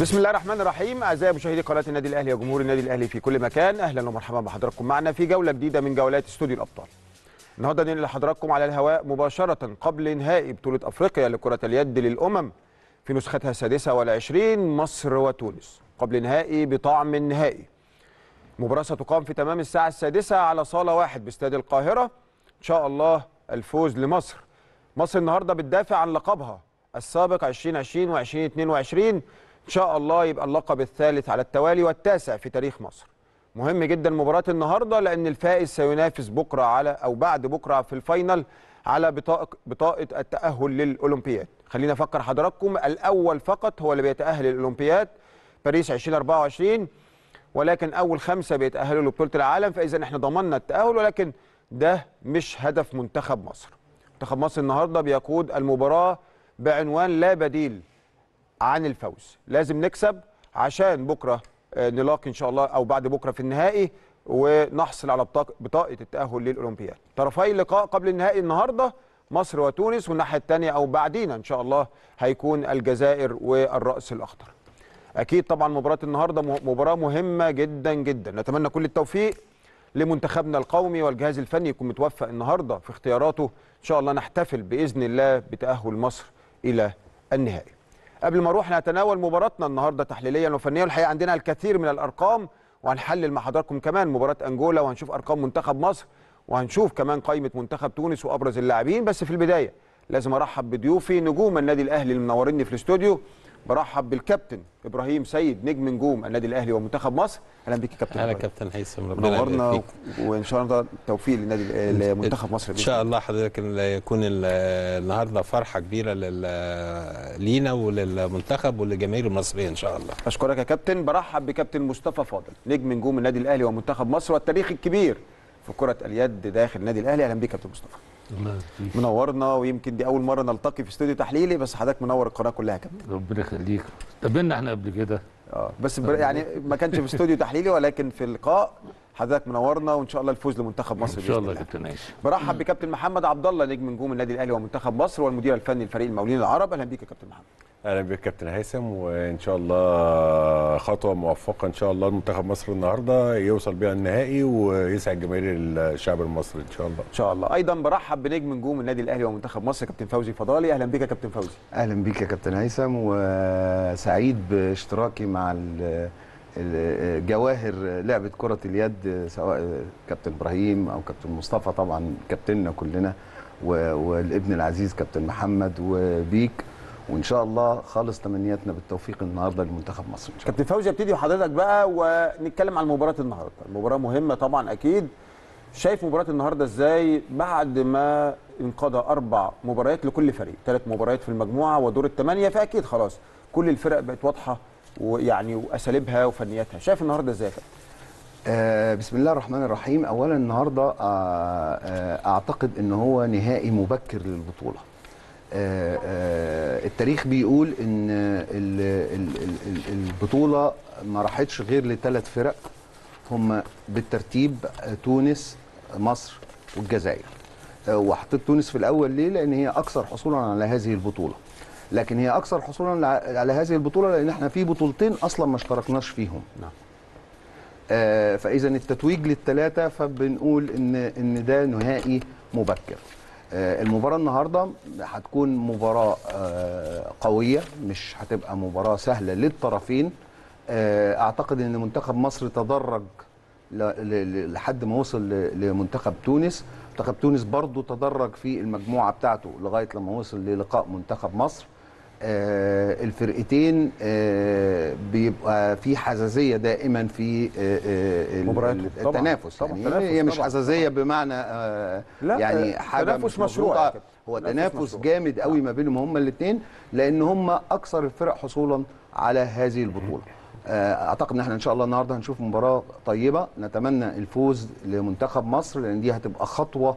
بسم الله الرحمن الرحيم. أعزائي مشاهدي قناة النادي الأهلي وجمهور النادي الأهلي في كل مكان أهلا ومرحبا بحضراتكم معنا في جولة جديدة من جولات استوديو الأبطال. النهارده ننقل لحضراتكم على الهواء مباشرة قبل نهائي بطولة أفريقيا لكرة اليد للأمم في نسختها السادسة والعشرين مصر وتونس قبل نهائي بطعم النهائي. مباراة ستقام في تمام الساعة السادسة على صالة واحد باستاد القاهرة. إن شاء الله الفوز لمصر. مصر النهارده بتدافع عن لقبها السابق 2020 و2022 ان شاء الله يبقى اللقب الثالث على التوالي والتاسع في تاريخ مصر. مهم جدا مباراة النهارده لأن الفائز سينافس بكرة على أو بعد بكرة في ال final على بطاقه بطاقه التأهل للأولمبياد. خلينا أفكر حضراتكم الأول فقط هو اللي بيتأهل للأولمبياد باريس 2024 ولكن أول خمسة بيتأهلوا لبطولة العالم فاذا إحنا ضمننا التأهل ولكن ده مش هدف منتخب مصر. منتخب مصر النهارده بيقود المباراة بعنوان لا بديل عن الفوز. لازم نكسب عشان بكرة آه، نلاقي إن شاء الله أو بعد بكرة في النهائي ونحصل على بطاقة التأهل للأولمبياد. طرفي اللقاء قبل النهائي النهارده مصر وتونس والناحية الثانية أو بعدين إن شاء الله هيكون الجزائر والرأس الأخضر. أكيد طبعا مباراة النهارده مباراة مهمة جدا جدا. نتمنى كل التوفيق لمنتخبنا القومي والجهاز الفني يكون متوفق النهارده في اختياراته. إن شاء الله نحتفل بإذن الله بتأهل مصر إلى النهائي. قبل ما نروح نتناول مباراتنا النهارده تحليليا وفنيا والحقيقة عندنا الكثير من الأرقام وهنحلل مع حضراتكم كمان مباراة أنجولا وهنشوف أرقام منتخب مصر وهنشوف كمان قائمة منتخب تونس وأبرز اللاعبين. بس في البداية لازم أرحب بضيوفي نجوم النادي الأهلي اللي منوريني في الاستوديو. برحب بالكابتن إبراهيم سيد نجم نجوم النادي الأهلي ومنتخب مصر. أهلا بيك يا كابتن أهلا. كابتن هيثم ربنا فيك. وإن شاء الله التوفيق للنادي لمنتخب مصر إن شاء الله. حضرتك يكون ال- النهارده فرحة كبيرة لينا وللمنتخب وللجماهير المصرية إن شاء الله. أشكرك يا كابتن. برحب بكابتن مصطفى فاضل نجم نجوم النادي الأهلي ومنتخب مصر والتاريخ الكبير في كرة اليد داخل النادي الأهلي. أهلا بيك يا كابتن مصطفى. منورنا ويمكن دي أول مرة نلتقي في استوديو تحليلي بس حضرتك منور القناة كلها يا كابتن. ربنا يخليك. قابلنا إحنا قبل كده. آه بس يعني ما كانش في استوديو تحليلي ولكن في اللقاء. حضرتك منورنا وإن شاء الله الفوز لمنتخب مصر إن شاء الله يا كابتن عيسى. برحب بكابتن محمد عبد الله نجم نجوم النادي الأهلي ومنتخب مصر والمدير الفني لفريق المقاولين العرب. أهلا بيك يا كابتن محمد. أهلا بك كابتن هيثم وإن شاء الله خطوة موفقة إن شاء الله لمنتخب مصر النهارده يوصل بيها النهائي ويسعد جماهير الشعب المصري إن شاء الله. إن شاء الله. أيضا برحب بنجم نجوم النادي الأهلي ومنتخب مصر كابتن فوزي فضالي. أهلا بيك يا كابتن فوزي. أهلا بيك يا كابتن هيثم وسعيد باشتراكي مع جواهر لعبة كرة اليد سواء كابتن إبراهيم أو كابتن مصطفى طبعا كابتننا كلنا والابن العزيز كابتن محمد وبيك. وإن شاء الله خالص تمنياتنا بالتوفيق النهارده لمنتخب مصر إن شاء الله. كابتن فوزي ابتدي بحضرتك بقى ونتكلم عن مباراة النهارده. المباراة مهمة طبعا أكيد. شايف مباراة النهارده إزاي؟ بعد ما انقضى أربع مباريات لكل فريق ثلاث مباريات في المجموعة ودور الثمانيه فأكيد خلاص كل الفرق بقت واضحة ويعني وأساليبها وفنياتها. شايف النهارده إزاي آه بسم الله الرحمن الرحيم. اولا النهارده آه آه أعتقد إن هو نهائي مبكر للبطولة. آه آه التاريخ بيقول إن ال- ال- ال- ال- البطولة ما راحتش غير لثلاث فرق. هم بالترتيب آه، تونس مصر والجزائر. وحطيت تونس في الأول ليه؟ لأن هي أكثر حصولا على هذه البطولة. لكن هي أكثر حصولا على- هذه البطولة لأن إحنا في بطولتين أصلا ما اشتركناش فيهم. نعم. آه، فاذا التتويج للثلاثه فبنقول ان إن ده نهائي مبكر. آه، المباراة النهارده هتكون مباراة آه، قوية مش هتبقى مباراة سهلة للطرفين. آه، أعتقد إن منتخب مصر تدرج لحد ما وصل لمنتخب تونس. منتخب تونس برضو تدرج في المجموعة بتاعته لغاية لما وصل للقاء منتخب مصر. الفرقتين آه، بيبقى في حزازية دائما في آه، آه، طبعاً. التنافس طبعاً. يعني تنافس هي مش طبعاً. حزازية بمعنى آه، لا، يعني آه، حاجة تنافس مش مشروع كابتن. هو تنافس. جامد قوي ما بينهم هما الاثنين لأن هم أكثر الفرق حصولا على هذه البطولة آه، أعتقد إن إحنا إن شاء الله النهارده هنشوف مباراة طيبة نتمنى الفوز لمنتخب مصر لأن دي هتبقى خطوة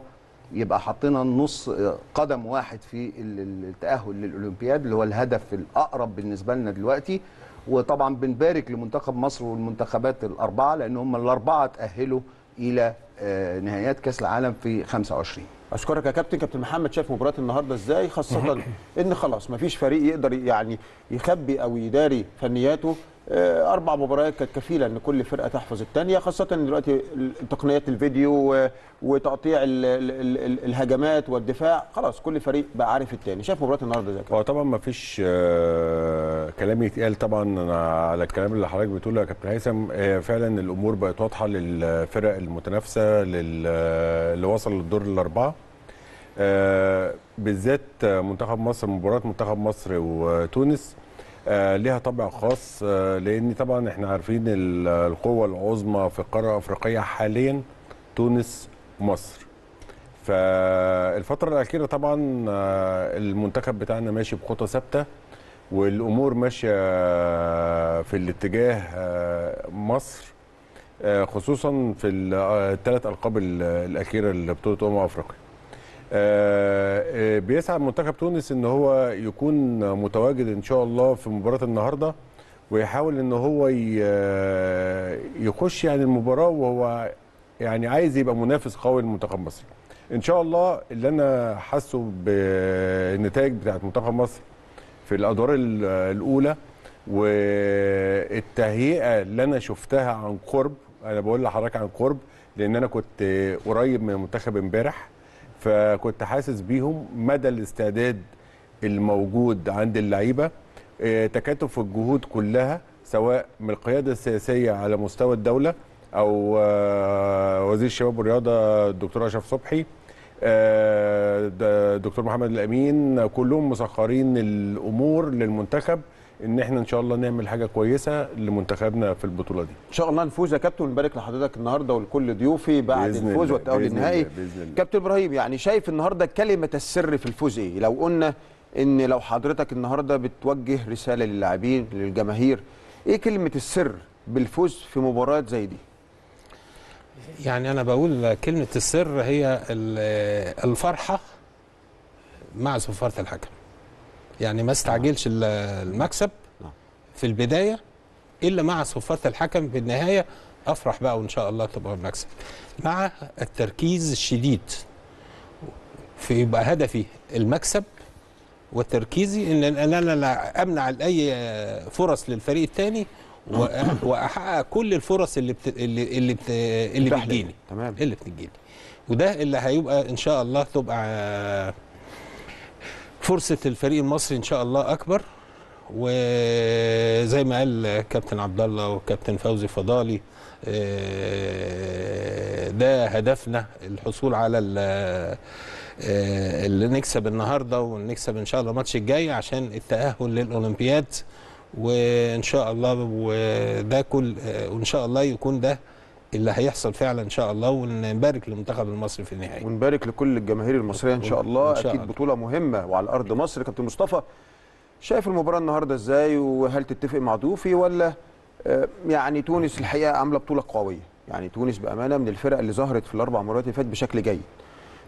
يبقى حطينا نص قدم واحد في ال- ال- التأهل للأولمبياد اللي هو الهدف الأقرب بالنسبة لنا دلوقتي. وطبعا بنبارك لمنتخب مصر والمنتخبات الأربعة لأن هم الأربعة تأهلوا إلى آه، نهائيات كأس العالم في 25 أشكرك يا كابتن. كابتن محمد شايف مباراة النهارده إزاي؟ خاصة إن خلاص مفيش فريق يقدر يعني يخبي أو يداري فنياته. أربع مباريات كانت كفيلة إن كل فرقة تحفظ الثانية خاصة دلوقتي تقنيات الفيديو وتقطيع ال- ال- ال- ال- الهجمات والدفاع خلاص كل فريق بقى عارف الثاني شايف مباراة النهارده يا كابتن هو طبعا ما فيش آه، كلام يتقال طبعا على الكلام اللي حضرتك بتقوله يا كابتن هيثم آه، فعلا الأمور بقت واضحة للفرق المتنافسة لل- اللي وصل للدور الأربعة. آه، بالذات آه، منتخب مصر مباراة منتخب مصر وتونس. آه، ليها طابع خاص آه، لأن طبعا إحنا عارفين ال- القوة العظمى في القاره الافريقيه حاليا تونس ومصر فالفترة الأخيرة طبعا آه، المنتخب بتاعنا ماشي بخطى ثابتة والأمور ماشية في الاتجاه مصر خصوصا في الثلاث ألقاب ال- الأخيرة لبطولة أمم أفريقيا. آه، آه، بيسعى منتخب تونس إن هو يكون متواجد إن شاء الله في مباراة النهارده ويحاول إن هو آه، يخش يعني المباراة وهو يعني عايز يبقى منافس قوي لمنتخب مصر. إن شاء الله اللي أنا حاسه بالنتائج بتاعت منتخب مصر في الأدوار ال- الأولى والتهيئة اللي أنا شفتها عن قرب أنا بقول لحضرتك عن قرب لأن أنا كنت قريب من المنتخب إمبارح فكنت حاسس بيهم مدى الاستعداد الموجود عند اللعيبة آه، تكاتف الجهود كلها سواء من القيادة السياسية على مستوى الدولة أو آه، وزير الشباب والرياضة الدكتور أشرف صبحي آه، د- دكتور محمد الأمين كلهم مسخرين الأمور للمنتخب إن إحنا إن شاء الله نعمل حاجة كويسة لمنتخبنا في البطولة دي. إن شاء الله نفوز يا كابتن. ونبارك لحضرتك النهارده ولكل ضيوفي بعد الفوز والتأهل النهائي. الله، بإذن الله. كابتن إبراهيم يعني شايف النهارده كلمة السر في الفوز إيه؟ لو قلنا إن لو حضرتك النهارده بتوجه رسالة للاعبين للجماهير إيه كلمة السر بالفوز في مباراة زي دي؟ يعني أنا بقول كلمة السر هي ال- الفرحة مع صفاره الحكم. يعني ما استعجلش ال- المكسب نعم. في البداية إلا مع صفاره الحكم في النهاية أفرح بقى وإن شاء الله تبقى المكسب مع التركيز الشديد في يبقى هدفي المكسب وتركيزي ان إن أنا لا أمنع أي فرص للفريق الثاني وأحقق كل الفرص اللي بت... اللي اللي, بت... اللي. بتجيني تمام اللي بتجيلي وده اللي هيبقى إن شاء الله تبقى فرصة الفريق المصري إن شاء الله أكبر. وزي ما قال كابتن عبد الله وكابتن فوزي فضالي آه، ده هدفنا الحصول على آه، اللي نكسب النهارده ونكسب إن شاء الله الماتش الجاي عشان التأهل للأولمبياد. وإن شاء الله وده كل آه، وإن شاء الله يكون ده اللي هيحصل فعلا إن شاء الله ونبارك للمنتخب المصري في النهايه ونبارك لكل الجماهير المصرية إن شاء الله. إن شاء أكيد الله. بطولة مهمة وعلى أرض مصر. كابتن مصطفى شايف المباراة النهارده إزاي؟ وهل تتفق مع ضيوفي ولا آه، يعني تونس الحقيقة عاملة بطولة قوية؟ يعني تونس بأمانة من الفرق اللي ظهرت في الأربع مرات اللي فاتت بشكل جيد.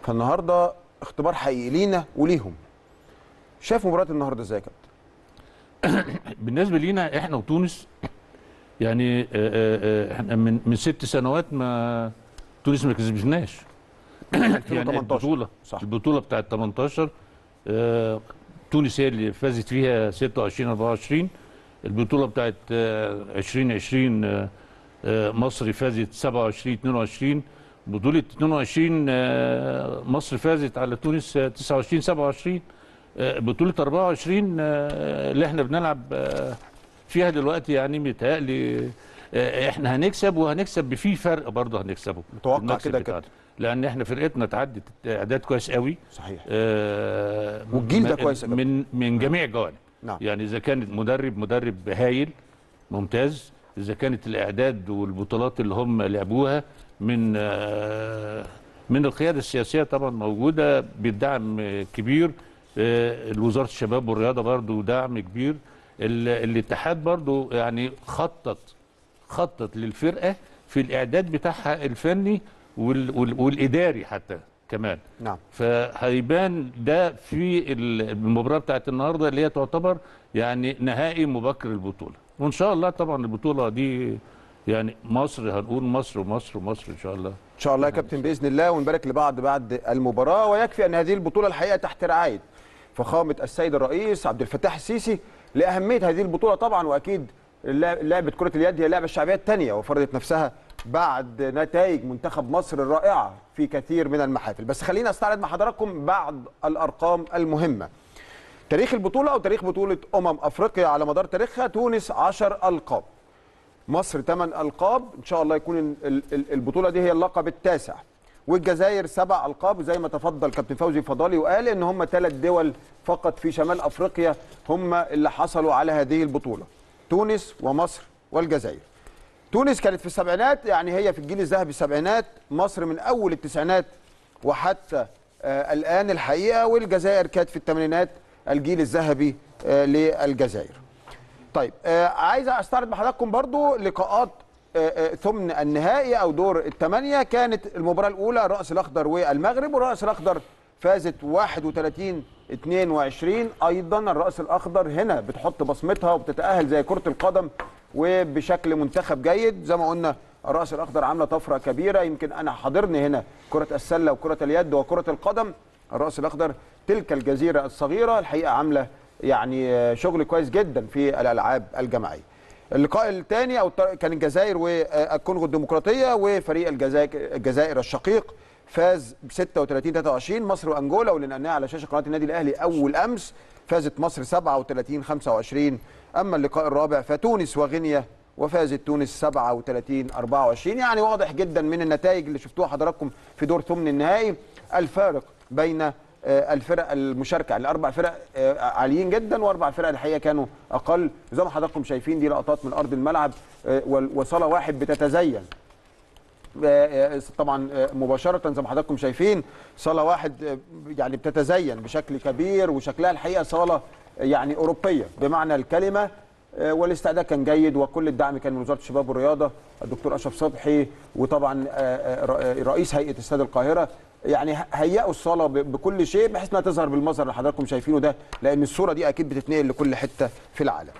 فالنهاردة اختبار حقيقي لينا وليهم. شايف مباراة النهارده إزاي يا كابتن؟ بالنسبة لينا إحنا وتونس يعني آه، آه، آه، إحنا من من ست سنوات ما تونس ما كسبناش. يعني 2018 البطولة صح. البطولة بتاعت 18 آه، تونس هي اللي فازت فيها 26 24 البطولة بتاعت آه، 2020 آه، آه، مصر فازت 27 22 بطولة 22 آه، مصر فازت على تونس آه، 29 27 آه، بطولة 24 آه، اللي إحنا بنلعب فيها دلوقتي يعني متهيألي آه، إحنا هنكسب وهنكسب بفي فرق برضه هنكسبه متوقع كده. كده. لأن إحنا فرقتنا اتعدت اعداد كويس قوي. صحيح. آه، والجيل ده كويس. من من جميع الجوانب نعم. يعني إذا كانت مدرب مدرب هايل ممتاز إذا كانت الإعداد والبطولات اللي هم لعبوها من آه، من القيادة السياسية طبعا موجودة بالدعم كبير. آه، وزاره الشباب والرياضة برضو دعم كبير. الاتحاد برضو يعني خطط خطط للفرقة في الإعداد بتاعها الفني وال- وال- والإداري حتى كمان. نعم. فهيبان ده في المباراة بتاعت النهارده اللي هي تعتبر يعني نهائي مبكر البطولة. وإن شاء الله طبعا البطولة دي يعني مصر هنقول مصر ومصر ومصر إن شاء الله. إن شاء الله يا كابتن بإذن الله ونبارك لبعض بعد المباراة. ويكفي أن هذه البطولة الحقيقة تحت رعاية فخامة السيد الرئيس عبد الفتاح السيسي لأهمية هذه البطولة طبعا وأكيد لعبة كرة اليد هي اللعبه الشعبيه الثانية وفرضت نفسها بعد نتائج منتخب مصر الرائعة في كثير من المحافل. بس خلينا أستعرض مع حضراتكم بعض الأرقام المهمة. تاريخ البطولة أو تاريخ بطولة أمم أفريقيا على مدار تاريخها تونس 10 ألقاب. مصر 8 ألقاب. إن شاء الله يكون ال- ال- ال- البطولة دي هي اللقب التاسع. والجزائر سبع ألقاب زي ما تفضل كابتن فوزي فضالي وقال إن هم ثلاث دول فقط في شمال أفريقيا هم اللي حصلوا على هذه البطولة تونس ومصر والجزائر. تونس كانت في السبعينات يعني هي في الجيل الذهبي السبعينات مصر من أول التسعينات وحتى آه الآن الحقيقة والجزائر كانت في الثمانينات الجيل الذهبي آه للجزائر. طيب آه عايز أستعرض مع حضراتكم برضو لقاءات ثمن النهائي أو دور الثمانيه كانت المباراة الأولى الراس الأخضر والمغرب والراس الأخضر فازت 31 22 أيضا الرأس الأخضر هنا بتحط بصمتها وبتتأهل زي كرة القدم وبشكل منتخب جيد. زي ما قلنا الرأس الأخضر عاملة طفرة كبيرة. يمكن أنا حاضرني هنا كرة السلة وكرة اليد وكرة القدم. الرأس الأخضر تلك الجزيرة الصغيرة الحقيقة عاملة يعني آه، شغل كويس جدا في الألعاب الجماعية. اللقاء الثاني أو كان الجزائر والكونغو الديمقراطية وفريق الجزائر الشقيق فاز ب 36 23 مصر وانجولا واللي نقلناها على شاشة قناة النادي الأهلي أول أمس فازت مصر 37 25 أما اللقاء الرابع فتونس وغينيا وفازت تونس 37 24 يعني واضح جدا من النتائج اللي شفتوها حضراتكم في دور ثمن النهائي. الفارق بين الفرق المشاركة. يعني الأربع فرق آه، عاليين جدا وأربع فرق الحقيقة كانوا أقل. زي ما حضراتكم شايفين دي لقطات من أرض الملعب آه، وصاله واحد بتتزين. آه، آه، طبعا آه، مباشرة زي ما حضراتكم شايفين صالة واحد آه، يعني بتتزين بشكل كبير وشكلها الحقيقة صالة آه، يعني أوروبية. بمعنى الكلمة آه، والاستعداد كان جيد وكل الدعم كان من وزارة الشباب والرياضة الدكتور أشرف صبحي وطبعا آه، آه، رئيس هيئة استاد القاهرة. يعني هيئوا الصاله بكل شيء بحيث انها تظهر بالمظهر اللي حضراتكم شايفينه ده لأن الصورة دي أكيد بتتنقل لكل حتة في العالم.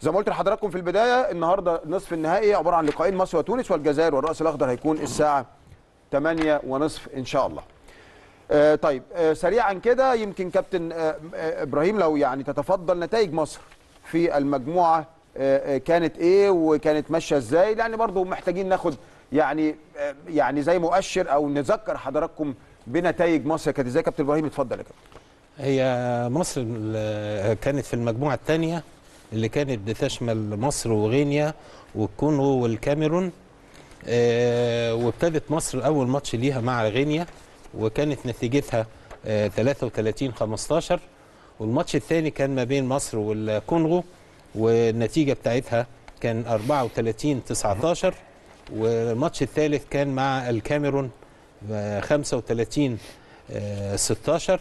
زي ما قلت لحضراتكم في البداية النهارده نصف النهائي عبارة عن لقاءين مصر وتونس والجزائر والرأس الأخضر هيكون الساعة 8 ونصف إن شاء الله. آه طيب آه سريعا كده يمكن كابتن آه إبراهيم لو يعني تتفضل نتائج مصر في المجموعة كانت إيه وكانت ماشية إزاي لأن برضو محتاجين ناخد يعني يعني زي مؤشر أو نذكر حضراتكم بنتائج مصر. كانت إزاي؟ كابتن إبراهيم اتفضل يا كابتن. هي مصر كانت في المجموعة الثانية اللي كانت بتشمل مصر وغينيا والكونغو والكاميرون. آه، وابتدت مصر أول ماتش ليها مع غينيا وكانت نتيجتها آه، 33 15 والماتش الثاني كان ما بين مصر والكونغو والنتيجة بتاعتها كان 34 19 والماتش الثالث كان مع الكاميرون آه، 35 آه، 16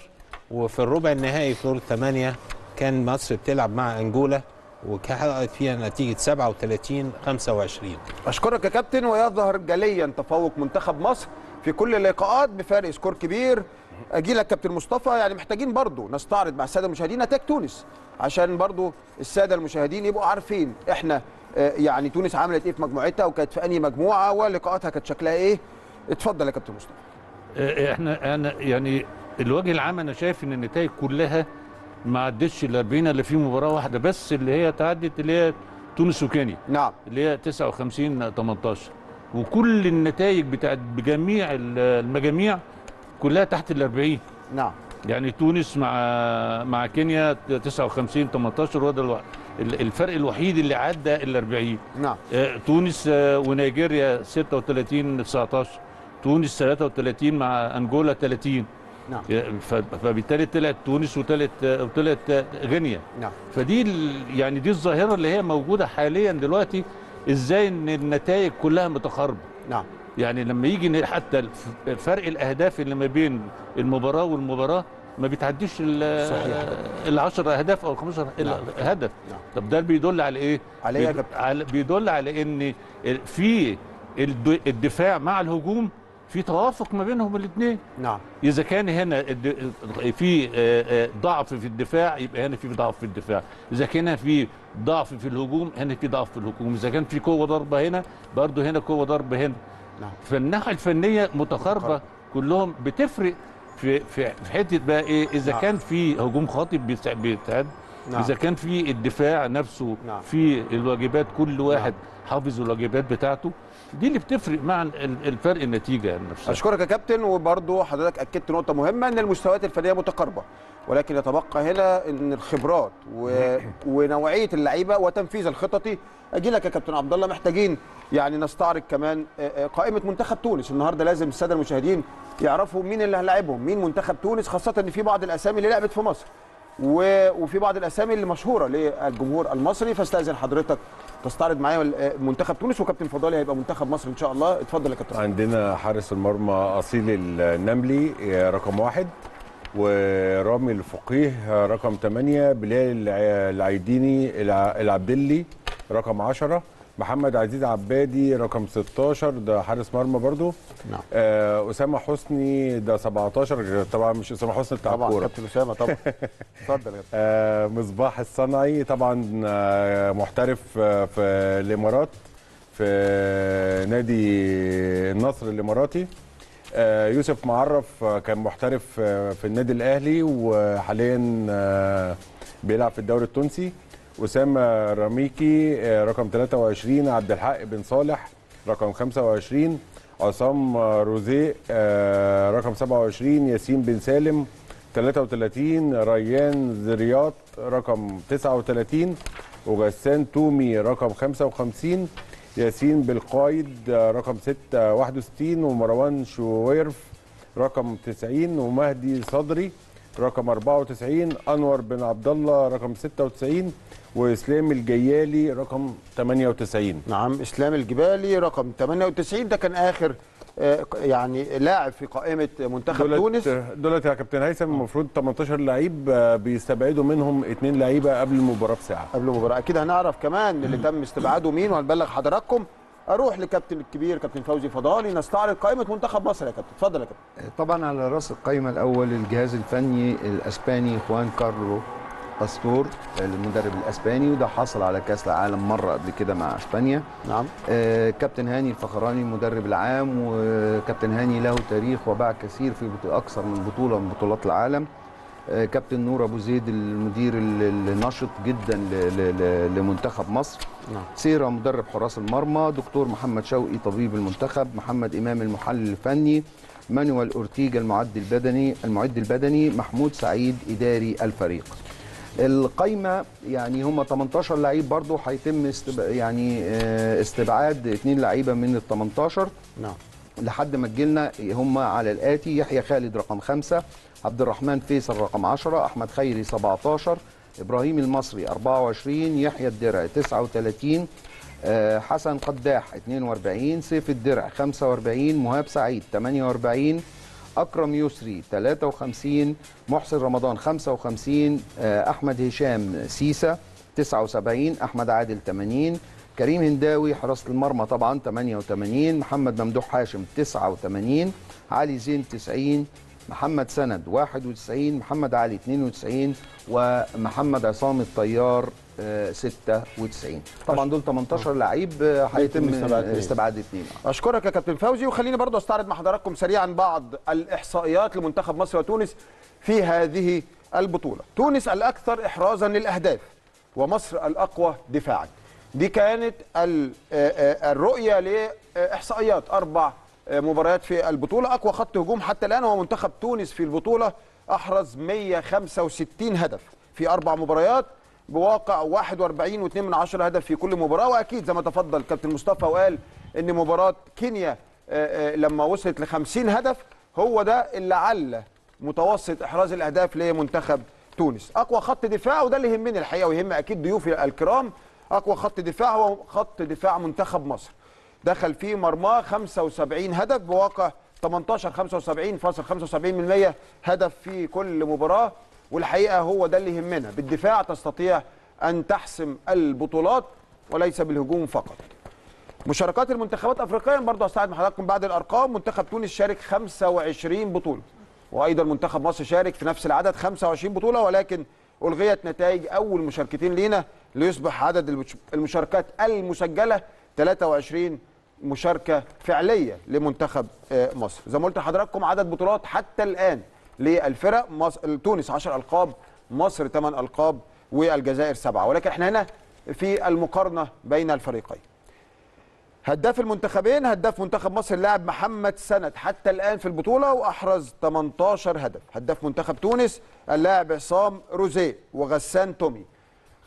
وفي الربع النهائي في دور الثمانية كان مصر بتلعب مع أنجولا وحققت فيها نتيجة 37 25 أشكرك يا كابتن ويظهر جليا تفوق منتخب مصر في كل اللقاءات بفارق score كبير. أجي لك كابتن مصطفى يعني محتاجين برضو نستعرض مع السادة المشاهدين نتائج تونس عشان برضو السادة المشاهدين يبقوا عارفين إحنا آه، يعني تونس عملت إيه في مجموعتها وكانت في أنهي مجموعة ولقاءاتها كانت شكلها إيه؟ اتفضل يا كابتن مصطفى. آه، إحنا أنا يعني الوجه العام أنا شايف إن النتائج كلها ما عدتش ال 40 الا في مباراة واحدة بس اللي هي تعدت اللي هي تونس وكينيا. نعم. اللي هي 59 18 وكل النتائج بتاعت بجميع ال- المجاميع كلها تحت ال 40 نعم. يعني تونس مع مع كينيا 59 18 وده الو- ال- الفرق الوحيد اللي عدى ال 40 نعم. آه، تونس آه، ونيجيريا 36 19 تونس 33 مع أنجولا 30 نعم. ف- فبالتالي طلعت تونس وطلعت وطلعت غينيا. نعم. فدي يعني دي الظاهرة اللي هي موجودة حاليا دلوقتي إزاي إن النتائج كلها متقاربة. نعم. يعني لما يجي حتى فرق الأهداف اللي ما بين المباراة والمباراة ما بيتعديش ال صحيح. ال 10 أهداف أو ال 15 نعم. هدف نعم. طب ده بيدل على إيه؟ على إيه يا بيد- كابتن؟ على بيدل على إن في الد- الدفاع مع الهجوم في توافق ما بينهم الاثنين نعم إذا كان هنا في ضعف في الدفاع يبقى هنا في ضعف في الدفاع إذا كان في ضعف في الهجوم هنا في ضعف في الهجوم إذا كان في قوة ضربة هنا برضه هنا قوة ضربة هنا نعم. فالناحية الفنية متقاربه كلهم بتفرق في في حتة بقى إيه إذا نعم. كان في هجوم خاطئ بيتعد نعم. إذا كان في الدفاع نفسه نعم. في الواجبات كل واحد حافظ الواجبات بتاعته دي اللي بتفرق مع ال- الفرق النتيجة نفسها. أشكرك يا كابتن وبرضه حضرتك أكدت نقطة مهمة إن المستويات الفنية متقاربة ولكن يتبقى هنا إن الخبرات و... ونوعية اللعيبة وتنفيذ الخططي أجي لك يا كابتن عبد الله محتاجين يعني نستعرض كمان آه، آه، قائمة منتخب تونس. النهارده لازم السادة المشاهدين يعرفوا مين اللي هنلاعبهم مين منتخب تونس خاصة إن في بعض الأسامي اللي لعبت في مصر. و... وفي بعض الأسامي اللي مشهوره للجمهور المصري فاستأذن حضرتك تستعرض معايا منتخب تونس وكابتن فضالي هيبقى منتخب مصر إن شاء الله. اتفضل يا كابتن. عندنا حارس المرمى أصيل النملي رقم واحد ورامي الفقيه رقم 8 بلال الع- العيديني الع- العبدلي رقم 10 محمد عزيز عبادي رقم 16 ده حارس مرمى برضو. نعم. آه، أسامة حسني ده 17 طبعا مش أسامة حسني بتاع طبعا الكورة. كابتن أسامة طبعا. اتفضل يا آه، مصباح الصنعي طبعا آه، محترف آه، في الإمارات في نادي النصر الإماراتي. آه، يوسف معرف آه، كان محترف آه، في النادي الأهلي وحاليا بيلعب في الدوري التونسي. أسامة رميكي آه، رقم 23 عبد الحق بن صالح رقم 25 عصام روزيه آه، رقم 27 ياسين بن سالم 33 ريان زرياط رقم 39 وغسان تومي رقم 55 ياسين بالقايد آه، رقم 6 61 ومروان شويرف رقم 90 ومهدي صدري رقم 94 أنور بن عبد الله رقم 96 وإسلام الجيالي رقم 98 نعم إسلام الجبالي رقم 98 ده كان آخر آه، يعني لاعب في قائمة منتخب دولت تونس. دولت يا كابتن هيثم المفروض 18 لعيب آه، بيستبعدوا منهم اثنين لعيبة قبل المباراة بساعة. قبل المباراة. أكيد هنعرف كمان اللي تم استبعاده مين وهنبلغ حضراتكم. أروح لكابتن الكبير كابتن فوزي فضالي نستعرض قائمة منتخب مصر يا كابتن. اتفضل يا كابتن. طبعا على رأس القائمة الأول الجهاز الفني الأسباني خوان كارلوس باستور المدرب الأسباني وده حصل على كأس العالم مرة قبل كده مع إسبانيا. نعم. آه، كابتن هاني الفخراني المدرب العام وكابتن هاني له تاريخ وباع كثير في أكثر من بطولة من بطولات العالم. آه، كابتن نور أبو زيد المدير ال- النشط جدا لمنتخب مصر. نعم. سيرة مدرب حراس المرمى دكتور محمد شوقي طبيب المنتخب محمد إمام المحلل الفني مانويل أورتيجا المعد البدني المعد البدني محمود سعيد إداري الفريق. القايمة يعني هم 18 لعيب برضه هيتم استب... يعني آه، استبعاد اثنين لعيبة من ال 18 نعم. لحد ما تجيلنا هم على الآتي يحيى خالد رقم خمسة عبد الرحمن فيصل رقم 10 أحمد خيري 17 إبراهيم المصري 24 يحيى الدرع 39 آه، حسن قداح 42 سيف الدرع 45 مهاب سعيد 48 أكرم يسري 53 محسن رمضان 55 آه، أحمد هشام سيسا 79 أحمد عادل 80 كريم هنداوي حراسة المرمى طبعا 88 محمد ممدوح هاشم 89 علي زين 90 محمد سند 91 محمد علي 92 ومحمد عصام الطيار آه، 96 طبعا دول 18 لعيب آه، هيتم استبعاد اثنين. استبعاد اثنين أشكرك يا كابتن فوزي وخليني برضو أستعرض مع حضراتكم سريعا بعض الإحصائيات لمنتخب مصر وتونس في هذه البطولة. تونس الأكثر احرازا للأهداف ومصر الأقوى دفاعا. دي كانت آه، آه، الرؤية لإحصائيات أربع آه، مباريات في البطولة أقوى خط هجوم حتى الآن هو منتخب تونس في البطولة أحرز 165 هدف في أربع مباريات بواقع 41 و2 من عشرة هدف في كل مباراة وأكيد زي ما تفضل كابتن مصطفى وقال إن مباراة كينيا لما وصلت ل 50 هدف هو ده اللي عل متوسط إحراز الأهداف لمنتخب تونس. أقوى خط دفاع وده اللي يهمني الحقيقة ويهم أكيد ضيوفي الكرام أقوى خط دفاع هو خط دفاع منتخب مصر. دخل فيه مرماه 75 هدف بواقع 18 75.75% هدف في كل مباراة والحقيقة هو ده اللي يهمنا. بالدفاع تستطيع أن تحسم البطولات وليس بالهجوم فقط. مشاركات المنتخبات افريقيا برضه هستعرض مع حضراتكم بعض الأرقام. منتخب تونس شارك 25 بطولة وأيضا منتخب مصر شارك في نفس العدد 25 بطولة ولكن ألغيت نتائج أول مشاركتين لينا ليصبح عدد المش- المشاركات المسجلة 23 مشاركة فعلية لمنتخب آه، مصر. زي ما قلت لحضراتكم عدد بطولات حتى الآن للفرق مصر تونس 10 ألقاب مصر 8 ألقاب والجزائر 7 ولكن إحنا هنا في المقارنة بين الفريقين. هداف المنتخبين هداف منتخب مصر اللاعب محمد سند حتى الآن في البطولة وأحرز 18 هدف. هداف منتخب تونس اللاعب عصام روزيه وغسان تومي.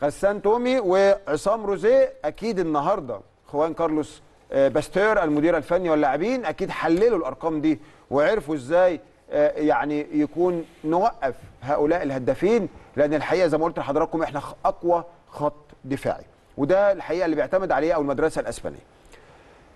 غسان تومي وعصام روزيه أكيد النهارده خوان كارلوس آه، باستير المدير الفني واللاعبين أكيد حللوا الأرقام دي وعرفوا إزاي آه، يعني يكون نوقف هؤلاء الهدافين لأن الحقيقة زي ما قلت لحضراتكم إحنا أقوى خط دفاعي. وده الحقيقة اللي بيعتمد عليه أو المدرسة الأسبانية.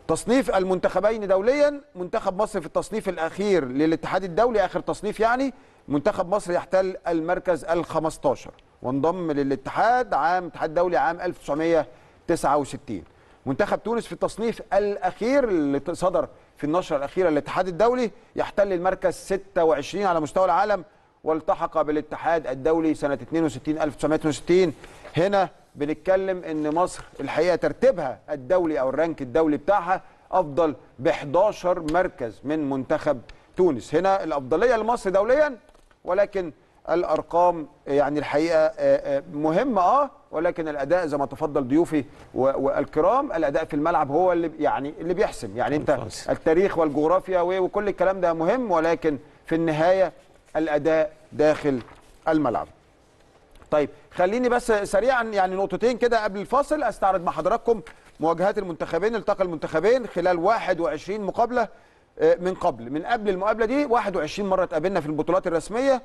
تصنيف المنتخبين دوليا منتخب مصر في التصنيف الأخير للاتحاد الدولي آخر تصنيف يعني منتخب مصر يحتل المركز ال 15 وانضم للاتحاد عام اتحاد دولي عام 1969 منتخب تونس في التصنيف الأخير اللي صدر في النشرة الأخيرة للاتحاد الدولي يحتل المركز 26 على مستوى العالم والتحق بالاتحاد الدولي سنة 62 1962 هنا بنتكلم إن مصر الحقيقة ترتيبها الدولي أو الرانك الدولي بتاعها أفضل ب 11 مركز من منتخب تونس. هنا الأفضلية لمصر دوليا ولكن الأرقام يعني الحقيقة آه، آه، مهمة آه ولكن الأداء زي ما تفضل ضيوفي والكرام الأداء في الملعب هو اللي يعني اللي بيحسم يعني أنت. التاريخ والجغرافيا وكل الكلام ده مهم ولكن في النهاية الأداء داخل الملعب طيب خليني بس سريعا يعني نقطتين كده قبل الفاصل أستعرض مع حضراتكم مواجهات المنتخبين التقى المنتخبين خلال 21 مقابلة من قبل. من قبل المقابلة دي 21 مرة اتقابلنا في البطولات الرسمية.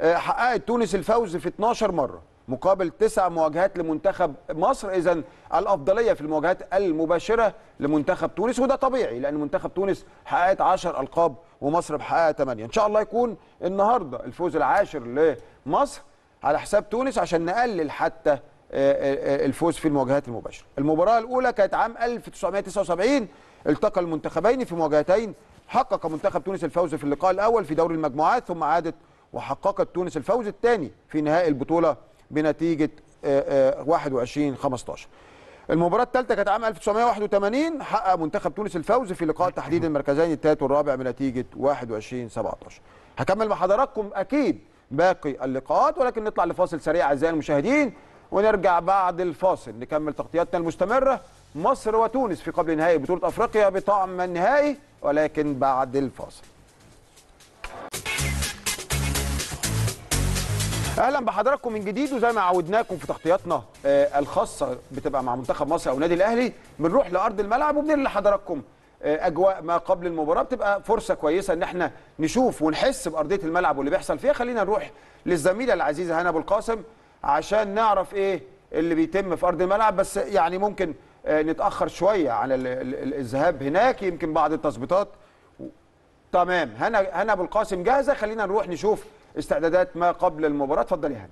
آه، حققت تونس الفوز في 12 مرة مقابل تسع مواجهات لمنتخب مصر. اذا الأفضلية في المواجهات المباشرة لمنتخب تونس وده طبيعي لأن منتخب تونس حققت 10 ألقاب ومصر بحققها 8 إن شاء الله يكون النهارده الفوز العاشر لمصر على حساب تونس عشان نقلل حتى آه، آه، الفوز في المواجهات المباشرة. المباراة الأولى كانت عام 1979 التقى المنتخبين في مواجهتين. حقق منتخب تونس الفوز في اللقاء الأول في دوري المجموعات ثم عادت وحققت تونس الفوز الثاني في نهائي البطولة بنتيجة آه، آه، 21 15. المباراة الثالثة كانت عام 1981 حقق منتخب تونس الفوز في لقاء تحديد المركزين الثالث والرابع بنتيجة 21 17 هكمل مع حضراتكم أكيد باقي اللقاءات ولكن نطلع لفاصل سريع أعزائي المشاهدين ونرجع بعد الفاصل نكمل تغطياتنا المستمرة مصر وتونس في قبل نهائي بطولة أفريقيا بطعم النهائي ولكن بعد الفاصل. أهلا بحضراتكم من جديد وزي ما عودناكم في تغطياتنا آه، الخاصة بتبقى مع منتخب مصر أو النادي الأهلي بنروح لأرض الملعب وبننقل لحضراتكم آه، أجواء ما قبل المباراة. بتبقى فرصة كويسة إن إحنا نشوف ونحس بأرضية الملعب واللي بيحصل فيها. خلينا نروح للزميلة العزيزة هنا ابو القاسم عشان نعرف إيه اللي بيتم في أرض الملعب. بس يعني ممكن نتأخر شوية على ال- ال- الذهاب هناك يمكن بعض التظبيطات. تمام. هنا هنا أبو القاسم جاهزه خلينا نروح نشوف استعدادات ما قبل المباراة. اتفضلي يا هنا.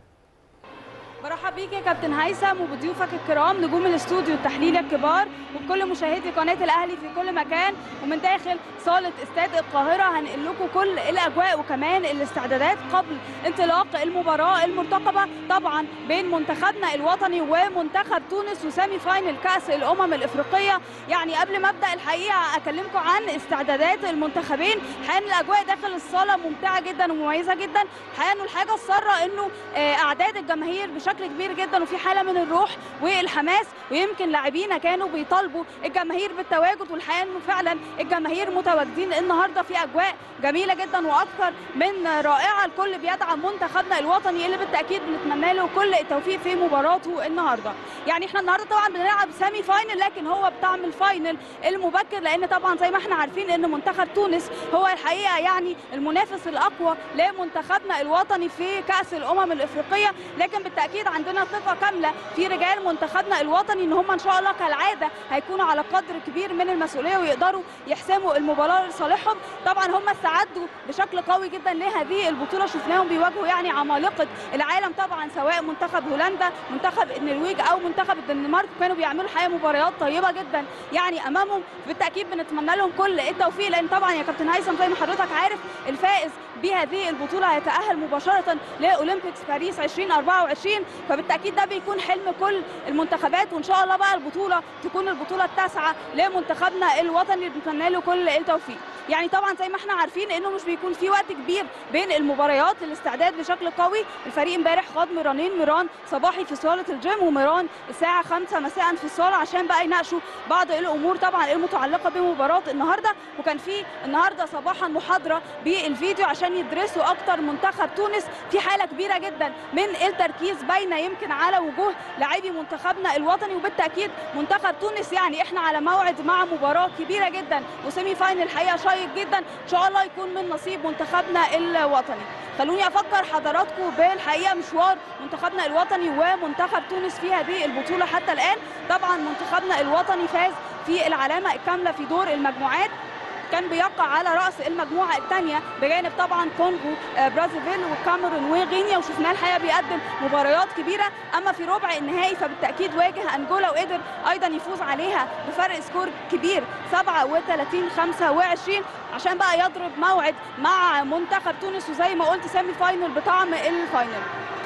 برحب بيك يا كابتن هيثم وبضيوفك الكرام نجوم الاستوديو التحليلي الكبار وبكل مشاهدي قناة الأهلي في كل مكان ومن داخل صالة استاد القاهرة هنقل لكم كل الأجواء وكمان الاستعدادات قبل انطلاق المباراة المرتقبة طبعا بين منتخبنا الوطني ومنتخب تونس وسامي فاينل كأس الأمم الإفريقية. يعني قبل ما أبدأ الحقيقة أكلمكم عن استعدادات المنتخبين. حقيقه الأجواء داخل الصالة ممتعة جدا ومميزة جدا. انه الحاجة السارة إنه آه، أعداد الجماهير بشكل كبير جدا وفي حالة من الروح والحماس. ويمكن لاعبينا كانوا بيطالبوا الجماهير بالتواجد والحقيقة إنه فعلا الجماهير متواجدين. النهارده في أجواء جميلة جدا وأكثر من رائعة. الكل بيدعم منتخبنا الوطني اللي بالتأكيد بنتمنى له كل التوفيق في مباراته النهارده. يعني إحنا النهارده طبعا بنلعب semi final لكن هو بطعم ال final المبكر. لأن طبعا زي ما إحنا عارفين إن منتخب تونس هو الحقيقة يعني المنافس الأقوى لمنتخبنا الوطني في كأس الأمم الإفريقية. لكن بالتأكيد بالتاكيد عندنا ثقة كاملة في رجال منتخبنا الوطني إن هم إن شاء الله كالعادة هيكونوا على قدر كبير من المسؤولية ويقدروا يحسموا المباراة لصالحهم. طبعا هم استعدوا بشكل قوي جدا لهذه البطولة. شفناهم بيواجهوا يعني عمالقة العالم طبعا سواء منتخب هولندا منتخب النرويج أو منتخب الدنمارك. كانوا بيعملوا حقيقه مباريات طيبة جدا يعني أمامهم. بالتأكيد بنتمنى لهم كل التوفيق لأن طبعا يا كابتن هيثم زي ما حضرتك عارف الفائز بهذه البطولة هيتأهل مباشرة لأولمبيكس باريس 2024 فبالتأكيد ده بيكون حلم كل المنتخبات وإن شاء الله بقى البطولة تكون البطولة التاسعة لمنتخبنا الوطني بنتمنى له كل التوفيق. يعني طبعا زي ما إحنا عارفين إنه مش بيكون في وقت كبير بين المباريات الاستعداد بشكل قوي. الفريق امبارح خاض مرانين مران صباحي في صالة الجيم وميران الساعة 5 مساء في الصالة عشان بقى يناقشوا بعض الأمور طبعا المتعلقة بمباراة النهارده. وكان في النهارده صباحا محاضرة بالفيديو عشان يدرسوا أكتر منتخب تونس. في حالة كبيرة جدا من التركيز باينه يمكن على وجوه لاعبي منتخبنا الوطني وبالتأكيد منتخب تونس يعني إحنا على موعد مع مباراة كبيرة جدا و semi final الحقيقة شيق جدا إن شاء الله يكون من نصيب منتخبنا الوطني. خلوني أفكر حضراتكم بالحقيقة مشوار منتخبنا الوطني ومنتخب تونس في هذه البطوله حتى الآن. طبعا منتخبنا الوطني فاز في العلامة الكاملة في دور المجموعات. كان بيقع على رأس المجموعة الثانية بجانب طبعا كونغو آه، برازيفيل والكاميرون وغينيا. وشفناه الحقيقة بيقدم مباريات كبيرة. أما في ربع النهائي فبالتأكيد واجه أنجولا وقدر أيضا يفوز عليها بفرق score كبير 37 25 عشان بقى يضرب موعد مع منتخب تونس وزي ما قلت semi final بطعم ال final.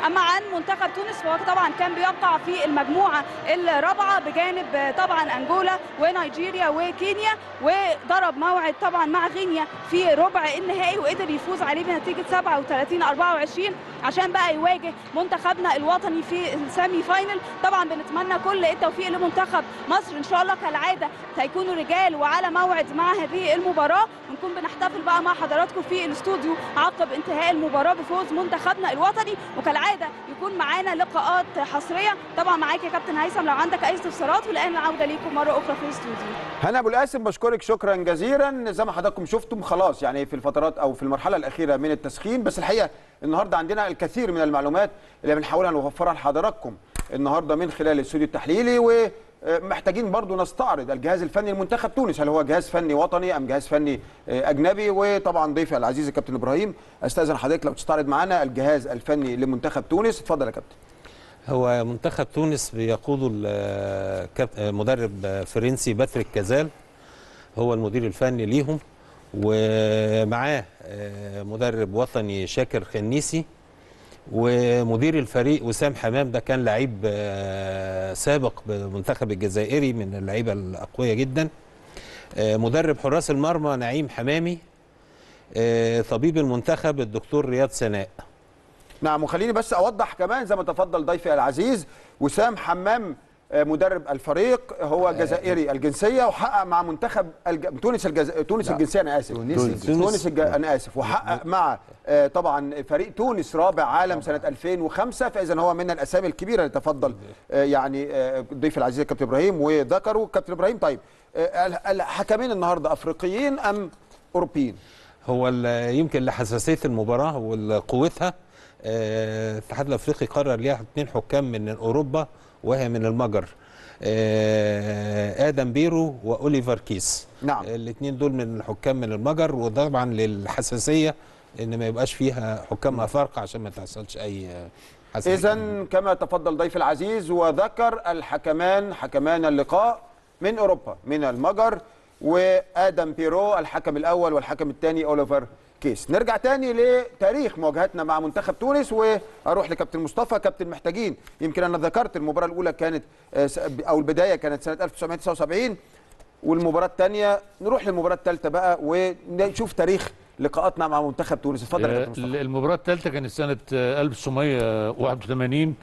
أما عن منتخب تونس فهو طبعا كان بيقع في المجموعة الرابعة بجانب طبعا أنجولا ونيجيريا وكينيا وضرب موعد طبعا مع غينيا في ربع النهائي وقدر يفوز عليه بنتيجة 37 24 عشان بقى يواجه منتخبنا الوطني في ال semi final. طبعا بنتمنى كل التوفيق لمنتخب مصر. إن شاء الله كالعادة هيكونوا رجال وعلى موعد مع هذه المباراة. ونكون بنحتفل بقى مع حضراتكم في الاستوديو عقب انتهاء المباراة بفوز منتخبنا الوطني. وكالعادة يكون معانا لقاءات حصرية. طبعا معاك يا كابتن هيثم لو عندك أي استفسارات. والآن العودة ليكم مرة أخرى في الاستوديو. هنا ابو القاسم بشكرك شكرا جزيلا. زي ما حضراتكم شفتم خلاص يعني في الفترات أو في المرحلة الأخيرة من التسخين. بس الحقيقة النهارده عندنا الكثير من المعلومات اللي بنحاولها نوفرها لحضراتكم النهارده من خلال الاستوديو التحليلي ومحتاجين برضو نستعرض الجهاز الفني لمنتخب تونس هل هو جهاز فني وطني أم جهاز فني آه، أجنبي؟ وطبعا ضيفي العزيز الكابتن إبراهيم أستاذن حضرتك لو تستعرض معانا الجهاز الفني لمنتخب تونس. اتفضل يا كابتن. هو منتخب تونس بيقوده ال- كاب- مدرب فرنسي باتريك كازال. هو المدير الفني ليهم ومعاه آه، مدرب وطني شاكر خنيسي. ومدير الفريق وسام حمام ده كان لعيب آه، سابق بالمنتخب الجزائري من اللعيبة الأقوياء جدا. آه، مدرب حراس المرمى نعيم حمامي آه، طبيب المنتخب الدكتور رياض سناء. نعم وخليني بس أوضح كمان زي ما تفضل ضيفي العزيز وسام حمام مدرب الفريق هو جزائري الجنسية وحقق مع منتخب الج... تونس الجز... تونس لا. الجنسية أنا آسف. تونسي. تونس, تونس. الج... أنا آسف. وحقق مع آه، طبعا فريق تونس رابع عالم سنة 2005 فاذا هو من الأسامي الكبيرة اللي تفضل آه، يعني آه، ضيف العزيز الكابتن إبراهيم وذكروا كابتن إبراهيم. طيب آه، ال- الحكمين النهارده أفريقيين أم أوروبيين؟ هو يمكن لحساسية المباراة وقوتها آه، الاتحاد الأفريقي قرر ليها اثنين حكام من أوروبا وهي من المجر آه، آدم بيرو وأوليفر كيس نعم. الاثنين دول من الحكام من المجر وطبعا للحساسية إن ما يبقاش فيها حكام افارقه عشان ما تحصلش أي حساسية اذا كما تفضل ضيف العزيز وذكر الحكمان حكمان اللقاء من أوروبا من المجر وآدم بيرو الحكم الأول والحكم الثاني أوليفر كيس. نرجع تاني لتاريخ مواجهتنا مع منتخب تونس وأروح لكابتن مصطفى. كابتن محتاجين يمكن أنا ذكرت المباراة الأولى كانت آه، أو البداية كانت سنة 1979 والمباراة الثانية نروح للمباراة الثالثه بقى ونشوف تاريخ لقاءاتنا مع منتخب تونس. اتفضل يا كابتن مصطفى. المباراة الثالثة كانت سنة آه، 1981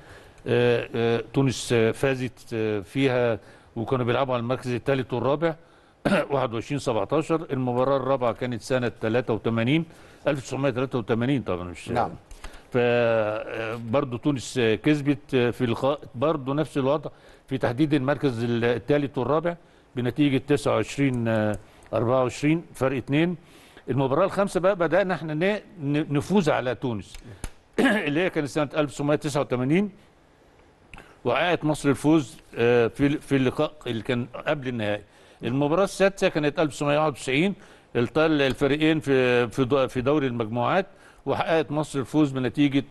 آه، آه، تونس آه، فازت آه، فيها وكانوا بيلعبوا على المركز الثالث والرابع. 21 17 المباراة الرابعة كانت سنة 83 1983 طبعا مش نعم. فبرضه تونس آه، كسبت آه، في لقاء برضه نفس الوضع في تحديد المركز الثالث والرابع بنتيجة 29 آه، 24 فرق اثنين المباراة الخامسة بقى بدأنا إحنا نفوز على تونس اللي هي كانت سنة 1989 وحققت مصر الفوز آه، في في اللقاء اللي كان قبل النهائي. المباراة السادسة كانت 1991 التقى الفريقين في في في دوري المجموعات وحققت مصر الفوز بنتيجة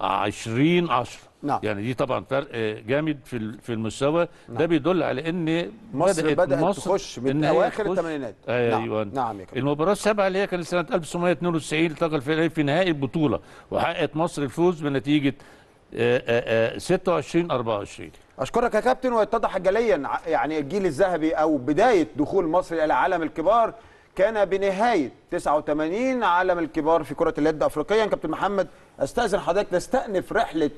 20 10 نعم. يعني دي طبعا فرق آه، جامد في في المستوى. ده بيدل على إن مصر بدأت, تخش من إن هي أواخر تخش- الثمانينات. أيوه. نعم, نعم المباراة السابعة اللي هي كانت سنة 1992 التقى الفريقين في نهائي البطولة وحققت مصر الفوز بنتيجة آه، آه، آه، 26 24 أشكرك يا كابتن ويتضح جليا يعني الجيل الذهبي أو بداية دخول مصر إلى عالم الكبار كان بنهاية 89 عالم الكبار في كرة اليد افريقيا كابتن محمد أستأذن حضرتك نستأنف رحلة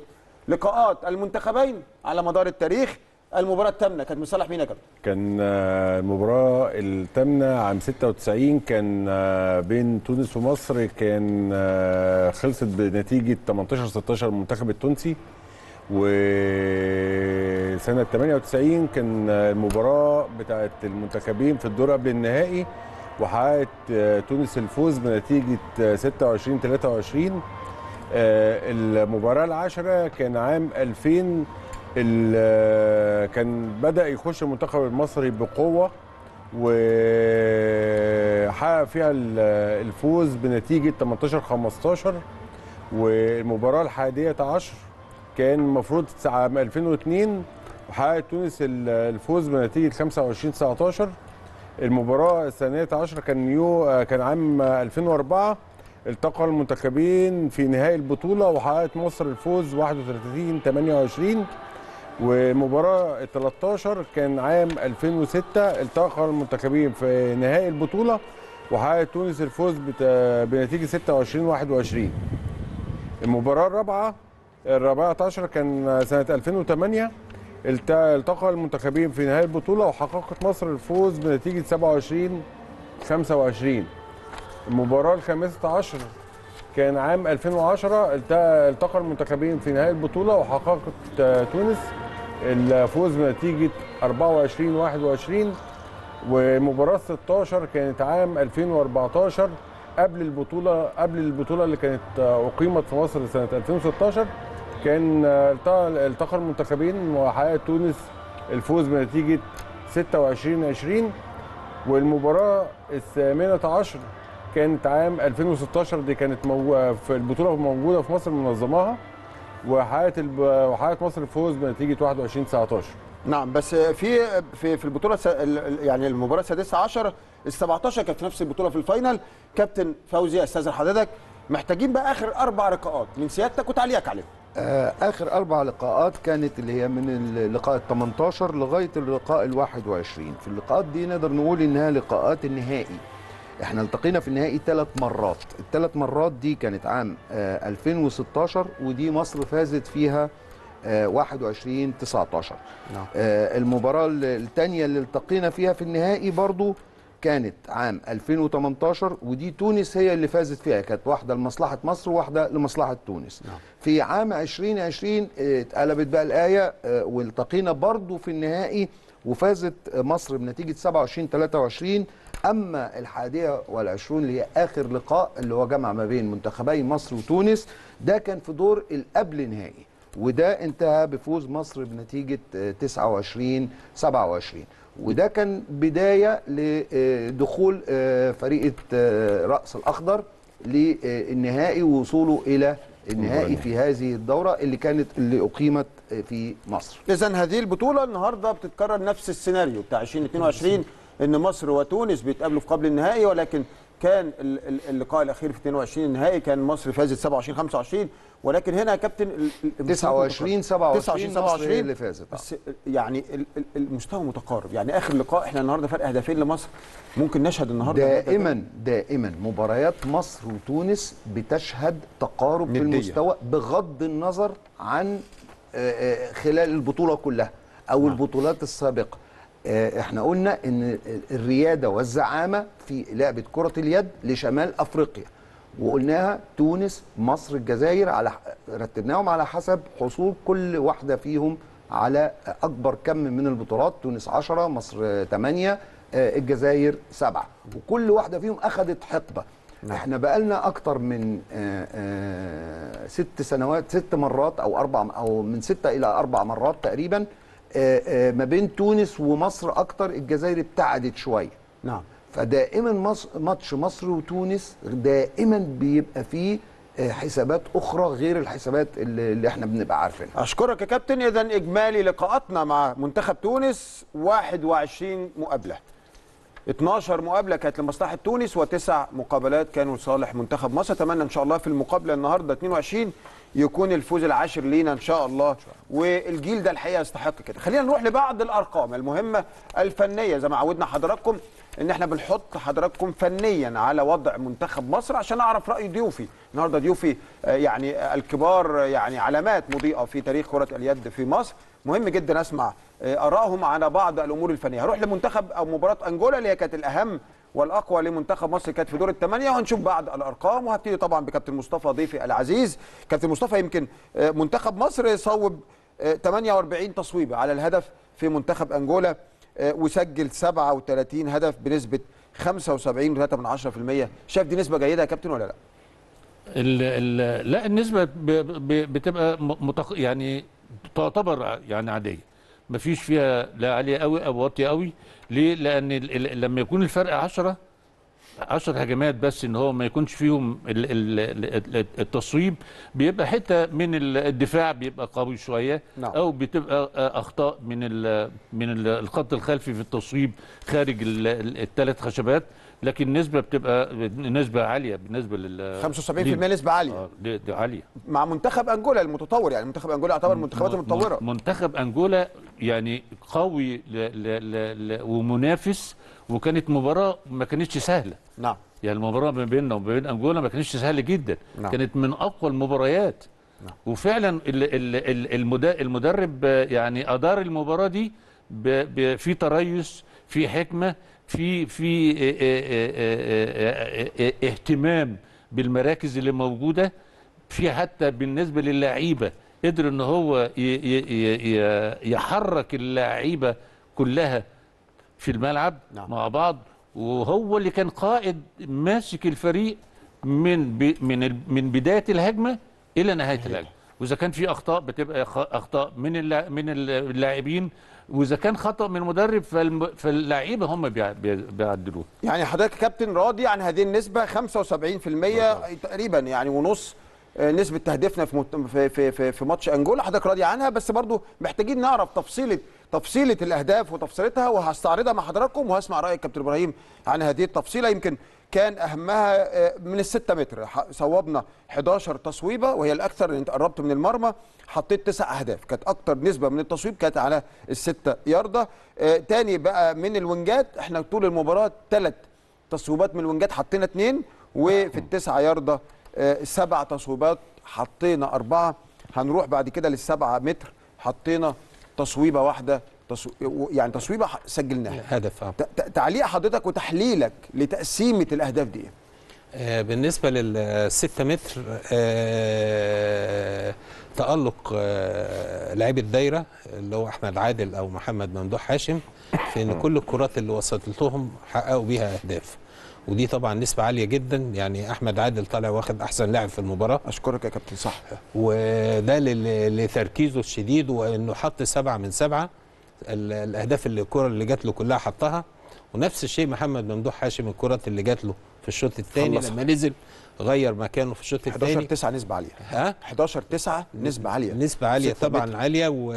لقاءات المنتخبين على مدار التاريخ المباراة الثامنه كانت من صالح مين يا كابتن؟ كان آه، المباراة الثامنة عام 96 كان آه، بين تونس ومصر كان آه، خلصت بنتيجة 18 16 المنتخب التونسي وسنة 98 كان آه، المباراة بتاعت المنتخبين في الدور قبل النهائي وحققت آه، تونس الفوز بنتيجة آه، 26 23 آه، المباراة العاشرة كان عام 2000 ال- كان بدأ يخش المنتخب المصري بقوة وحقق فيها ال- الفوز بنتيجة 18 15 والمباراة الحادية عشر كان المفروض عام 2002 وحققت تونس ال- الفوز بنتيجة 25 19 المباراة الثانية عشر كان يو كان عام 2004 التقى المنتخبين في نهائي البطولة وحققت مصر الفوز 31 28 والمباراة ال 13 كان عام 2006 التقى المنتخبين في نهائي البطولة وحققت تونس الفوز بنتيجة 26 21 المباراة الرابعة الرابعة عشر كان سنة 2008 الت- التقى المنتخبين في نهائي البطولة وحققت مصر الفوز بنتيجة 27 25 المباراة الخامسة عشر كان عام 2010 الت- التقى المنتخبين في نهائي البطولة وحققت آه، تونس الفوز بنتيجة 24 21 ومباراة 16 كانت عام 2014 قبل البطولة قبل البطولة اللي كانت آه، أقيمت في مصر سنة 2016 كان آه، التقى المنتخبين وحققت تونس الفوز بنتيجة 26 20 والمباراة الثامنة عشر كانت عام 2016 دي كانت. في البطولة موجودة في مصر منظماها وحققت الب... وحققت مصر الفوز بنتيجة 21 19 نعم بس في في في البطولة ال- يعني المباراة السادسة عشر ال 17 كانت في نفس البطولة في الفاينل كابتن فوزي استاذن حضرتك محتاجين بقى آخر أربع لقاءات من سيادتك وتعليقك عليهم آخر أربع لقاءات كانت اللي هي من اللقاء ال 18 لغاية اللقاء ال 21 في اللقاءات دي نقدر نقول إنها لقاءات النهائي. إحنا التقينا في النهائي ثلاث مرات. الثلاث مرات دي كانت عام آه، 2016 ودي مصر فازت فيها آه، 21 19 نعم. آه، المباراة الثانية اللي التقينا فيها في النهائي برضو كانت عام 2018 ودي تونس هي اللي فازت فيها. كانت واحدة لمصلحة مصر وواحدة لمصلحة تونس. نعم. في عام 2020 آه، اتقلبت بقى الآية آه، والتقينا برضو في النهائي وفازت مصر بنتيجة 27 23 أما الحادية والعشرون اللي هي آخر لقاء اللي هو جمع ما بين منتخبي مصر وتونس ده كان في دور القبل نهائي وده انتهى بفوز مصر بنتيجة آه، 29 27 وده كان بداية لدخول آه، فريق آه، رأس الأخضر للنهائي ووصوله إلى النهائي في هذه الدورة اللي كانت اللي أقيمت آه، في مصر. اذا هذه البطولة النهارده بتتكرر نفس السيناريو بتاع 2022 إن مصر وتونس بيتقابلوا في قبل النهائي ولكن كان ال- ال- اللقاء الأخير في 22 النهائي كان مصر فازت 27 25 ولكن هنا يا كابتن ال- ال- المستوى 29 متقارب. 27 مصر هي اللي فازت. بس يعني ال- ال- المستوى متقارب. يعني آخر لقاء إحنا النهارده فرق هدفين لمصر. ممكن نشهد النهارده دائما دائما مباريات مصر وتونس بتشهد تقارب في. المستوى بغض النظر عن آه، آه، خلال البطولة كلها أو البطولات السابقة. آه، إحنا قلنا إن الريادة والزعامة في لعبة كرة اليد لشمال أفريقيا. وقلناها تونس مصر الجزائر على رتبناهم على حسب حصول كل واحدة فيهم على أكبر كم من البطولات. تونس 10 مصر 8 الجزائر 7 وكل واحدة فيهم اخذت حقبة. نعم. إحنا بقالنا أكتر من آه، آه، ست سنوات ست مرات أو أربع أو من ستة إلى أربع مرات تقريبا آه، آه، ما بين تونس ومصر أكتر الجزائر ابتعدت شوية. نعم. فدائما مصر ماتش مصر وتونس دائما بيبقى فيه آه، حسابات أخرى غير الحسابات اللي إحنا بنبقى عارفينها. أشكرك يا كابتن. اذا إجمالي لقاءاتنا مع منتخب تونس 21 مقابلة. 12 مقابلة كانت لمصلحة تونس وتسع مقابلات كانوا لصالح منتخب مصر. أتمنى إن شاء الله في المقابلة النهارده 22 يكون الفوز العاشر لينا إن شاء الله. والجيل ده الحقيقة يستحق كده. خلينا نروح لبعض الأرقام المهمة الفنية. زي ما عودنا حضراتكم إن إحنا بنحط حضراتكم فنيا على وضع منتخب مصر عشان أعرف رأي ضيوفي. النهارده ضيوفي آه، يعني الكبار آه، يعني علامات مضيئة في تاريخ كرة اليد في مصر. مهم جدا أسمع آه، آرائهم على بعض الأمور الفنية. هروح لمنتخب أو مباراة أنجولا اللي هي كانت الأهم والأقوى لمنتخب مصر كانت في دور الثمانيه وهنشوف بعض الأرقام وهبتدي طبعا بكابتن مصطفى ضيفي العزيز. كابتن مصطفى يمكن منتخب مصر صوب آه، 48 تصويبة على الهدف في منتخب أنجولا. وسجل 37 هدف بنسبة 75.3% شايف دي نسبة جيدة يا كابتن ولا لا؟ ال ال لا النسبة ب ب بتبقى متق... يعني تعتبر يعني عادية مفيش فيها لا عالية قوي أو واطية قوي ليه؟ ال لما يكون الفرق 10 10 هجمات بس إن هو ما يكونش فيهم ال ال ال التصويب بيبقى حتة من ال- الدفاع بيبقى قوي شوية نعم. أو بتبقى آه، أخطاء من ال من ال الخط الخلفي في التصويب خارج الثلاث خشبات لكن النسبة بتبقى نسبة عالية بالنسبة لل 75% لينا. نسبة عالية آه دي, دي عالية مع منتخب أنجولا المتطور يعني منتخب أنجولا يعتبر من المنتخبات المتطوره منتخب أنجولا يعني قوي ل ل ل ل ومنافس وكانت مباراة ما كانتش سهلة نعم يعني المباراة ما بيننا وما بين أنجولا ما كانتش سهلة جدا نعم. كانت من أقوى المباريات نعم. وفعلا ال ال ال المدا- المدرب آه، يعني أدار المباراة دي ب- ب- في تريث في حكمة في في آه، آه، آه، اهتمام بالمراكز اللي موجودة في حتى بالنسبة للعيبة قدر إن هو يحرك اللعيبة كلها في الملعب نعم. مع بعض وهو اللي كان قائد ماسك الفريق من. من. من بداية الهجمة إلى نهاية الهجمة وإذا كان في أخطاء بتبقى. أخطاء من. من اللاعبين وإذا كان خطأ من المدرب. فاللعيبة هم بيع... بي- بيعدلوه. يعني حضرتك كابتن راضي عن هذه النسبة 75% تقريبا يعني ونص آه، نسبة تهديفنا في مت- في في في, في ماتش أنجولا. حضرتك راضي عنها بس برضو محتاجين نعرف تفصيلة تفصيلة الأهداف وتفصيلتها وهستعرضها مع حضراتكم وهسمع رأي كابتن إبراهيم عن هذه التفصيلة. يمكن كان أهمها آه، من الستة متر صوبنا 11 تصويبة وهي الأكثر لأن أنت قربت من المرمى. حطيت تسع أهداف. كانت أكتر نسبة من التصويب كانت على الستة ياردة. آه، تاني بقى من الوينجات إحنا طول المباراة ثلاث تصويبات من الوينجات حطينا اثنين وفي التسعة ياردة آه، سبع تصويبات حطينا أربعة. هنروح بعد كده للسبعة متر. حطينا تصويبة واحدة. تصو... يعني تصويبة ح- سجلناها. هدف آه. تعليق حضرتك وتحليلك لتقسيمة الأهداف دي إيه؟ بالنسبة للستة متر آه، تألق آه، لاعبي الدايرة اللي هو أحمد عادل أو محمد ممدوح هاشم في إن كل الكرات اللي وصلت لهم حققوا بيها أهداف. ودي طبعا نسبة عالية جدا يعني أحمد عادل طالع واخد أحسن لاعب في المباراة. أشكرك يا كابتن صح. وده لتركيزه الشديد وإنه حط سبعة من سبعة ال- الأهداف اللي الكرة اللي جات له كلها حطها. ونفس الشيء محمد ممدوح هاشم الكرات اللي جات له. في الشوط الثاني. لما نزل غير مكانه في الشوط 11 الثاني 9 نسبة عالية. ها؟ 11 9 نسبة عالية. نسبة عالية طبعا متر. عالية و...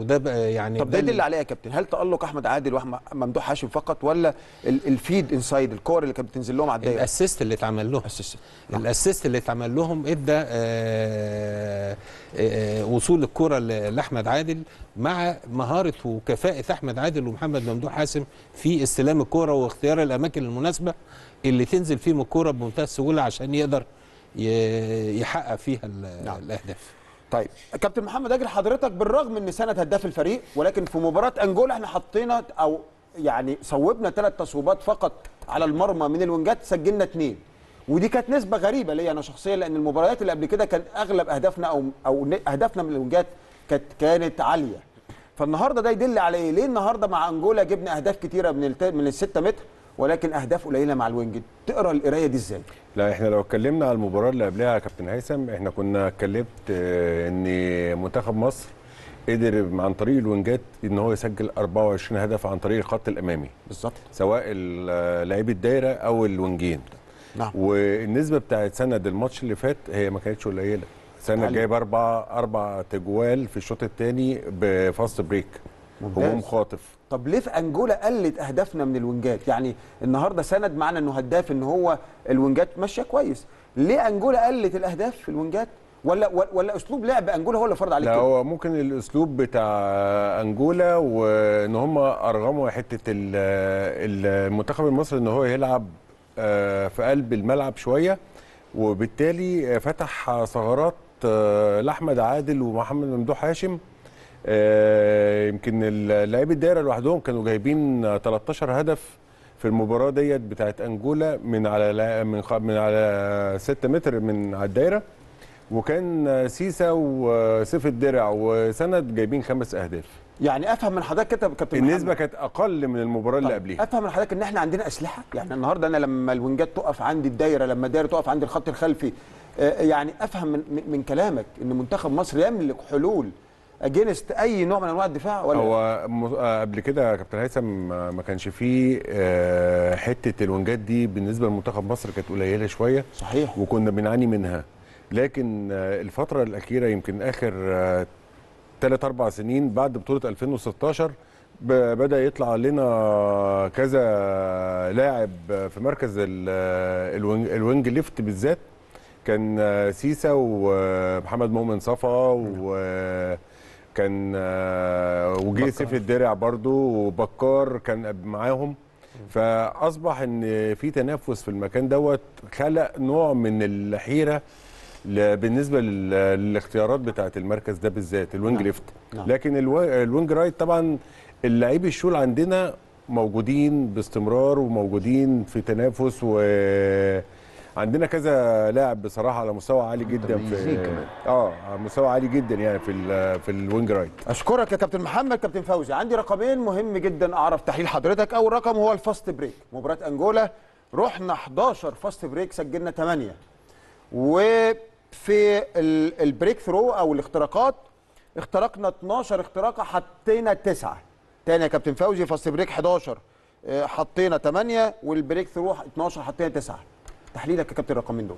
وده يعني طب ده اللي- عليه يا كابتن. هل تألق أحمد عادل وممدوح هاشم فقط ولا ال- ال feed inside الكور اللي كانت بتنزل لهم على الدايرة ال assist اللي اتعمل له أسس ال assist اللي اتعمل لهم إدى آه، آه، وصول الكرة ل- لأحمد عادل مع مهارة وكفاءة أحمد عادل ومحمد ممدوح حاسم في استلام الكرة واختيار الأماكن المناسبة. اللي تنزل فيهم الكره بمنتهى السهولة عشان يقدر يحقق فيها نعم. الأهداف طيب كابتن محمد أجل حضرتك بالرغم إن سنة هداف الفريق ولكن في مباراة أنجولا إحنا حطينا أو يعني صوبنا ثلاث تصويبات فقط على المرمى من الوينجات سجلنا اثنين ودي كانت نسبة غريبة ليا أنا شخصيا لأن المباريات اللي قبل كده كان أغلب أهدافنا أو أو أهدافنا من الوينجات كانت كانت عالية فالنهاردة ده يدل على إيه؟ ليه النهارده مع أنجولا جبنا أهداف كتيرة من. من الستة متر ولكن أهداف قليلة مع ال wing. تقرأ القراية دي إزاي؟ لا إحنا لو اتكلمنا على المباراة اللي قبلها يا كابتن هيثم إحنا كنا اتكلمت آه، إن منتخب مصر قدر عن طريق الوينجات إن هو يسجل 24 هدف عن طريق الخط الأمامي. بالظبط. سواء ال- لاعبي الدايره أو الوينجين. نعم. والنسبة بتاعت سند الماتش اللي فات هي ما كانتش قليلة. سند. جايب أربع أربع تجوان في الشوط الثاني ب fast break. هجوم خاطف. طب ليه في انجولا قلت اهدافنا من الوينجات يعني النهارده سند معنا انه هداف ان هو الوينجات ماشيه كويس. ليه انجولا قلت الاهداف في الوينجات ولا ولا اسلوب لعب انجولا هو اللي فرض عليك لا كده؟ هو ممكن الاسلوب بتاع انجولا وان هم ارغموا حتة ال- المنتخب المصري ان هو يلعب آه، في قلب الملعب شوية. وبالتالي فتح ثغرات آه، لأحمد عادل ومحمد ممدوح هاشم يمكن اللاعبي الدايرة لوحدهم كانوا جايبين 13 هدف في المباراة ديت بتاعت أنجولا من على من من على 6 متر من على الدايرة. وكان سيسا وسيف الدرع وسند جايبين خمس أهداف. يعني أفهم من حضرتك كده كابتن النسبة. كانت أقل من المباراة اللي طب قبليها. أفهم من حضرتك إن إحنا عندنا أسلحة؟ يعني النهارده أنا لما الوينجات تقف عندي الدايرة لما الدايرة تقف عندي الخط الخلفي آه، يعني أفهم من- من كلامك إن منتخب مصر يملك حلول اجينست أي نوع من أنواع الدفاع ولا هو آه، قبل كده يا كابتن هيثم آه، ما كانش فيه آه، حتة الونجات دي بالنسبة لمنتخب مصر كانت قليلة شوية صحيح. وكنا بنعاني منها. لكن الفترة الأخيرة يمكن آخر ثلاث أربع سنين بعد بطولة 2016 ب- بدأ يطلع لنا كذا لاعب في مركز ال- ال wing, ال wing left بالذات. كان سيسا ومحمد مؤمن صفا وكان آه، وجه سيف الدرع برضو وبكار كان معاهم فأصبح إن في تنافس في المكان دوت خلق نوع من الحيرة بالنسبة لل- للاختيارات بتاعه المركز ده بالذات ال wing نعم. left نعم. لكن الو- ال wing right طبعا اللاعبي الشول عندنا موجودين باستمرار وموجودين في تنافس وعندنا كذا لاعب بصراحة على مستوى عالي جدا في. آه على مستوى عالي جدا يعني في ال- في ال wing right. أشكرك يا كابتن محمد كابتن فوزي. عندي رقمين مهم جدا أعرف تحليل حضرتك. أول رقم هو ال fast break. مباراة أنجولا رحنا 11 fast break سجلنا 8 وفي ال- ال break through أو الاختراقات اخترقنا 12 اختراقة حطينا 9 تاني يا كابتن فوزي fast break 11 آه، حطينا 8 وال break through 12 حطينا 9 تحليلك يا كابتن الرقمين دول؟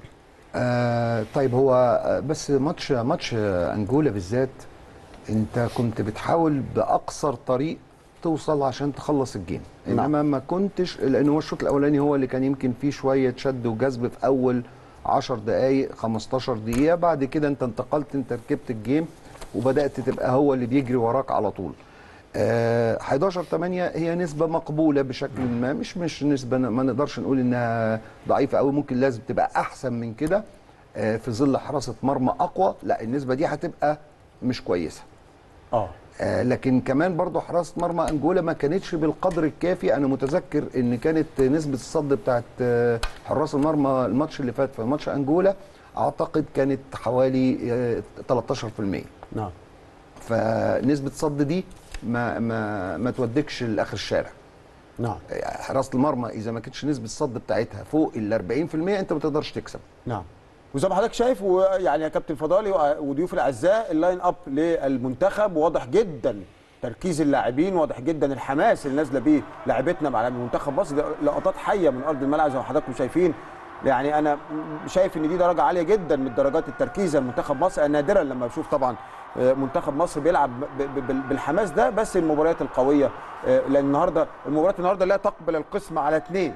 آه طيب هو آه، بس ماتش ماتش أنجولا بالذات أنت كنت بتحاول بأقصر طريق توصل عشان تخلص الجيم. نعم. إنما ما كنتش لأن هو الشوط الأولاني هو اللي كان يمكن فيه شوية شد وجذب في أول 10 دقائق 15 دقيقة. بعد كده أنت انتقلت أنت ركبت الجيم وبدأت تبقى هو اللي بيجري وراك على طول. 11 8 هي نسبة مقبولة بشكل ما. مش مش نسبة ما نقدرش نقول إنها ضعيفة قوي ممكن لازم تبقى أحسن من كده آه في ظل حراسة مرمى أقوى. لا النسبة دي هتبقى مش كويسة. آه. آه لكن كمان برضو حراسة مرمى أنجولا ما كانتش بالقدر الكافي. أنا متذكر إن كانت نسبة الصد بتاعت آه حراس المرمى الماتش اللي فات في ماتش أنجولا أعتقد كانت حوالي آه 13% نعم. فنسبة الصد دي ما ما ما توديكش لآخر الشارع. نعم. حراسه المرمى إذا ما كانتش نسبة الصد بتاعتها فوق ال 40% أنت ما تقدرش تكسب. نعم. وزي ما حضرتك شايف ويعني يا كابتن فضالي وضيوف الأعزاء ال line up للمنتخب واضح جدا تركيز اللاعبين واضح جدا الحماس اللي نازلة بيه لعيبتنا مع منتخب مصر لقطات حية من أرض الملعب زي ما حضراتكم شايفين. يعني أنا شايف إن دي درجة عالية جدا من درجات التركيز لمنتخب مصر نادرا لما بشوف طبعا منتخب مصر بيلعب بالحماس ده بس المباريات القوية لأن النهارده المباريات النهارده لا تقبل القسم على اثنين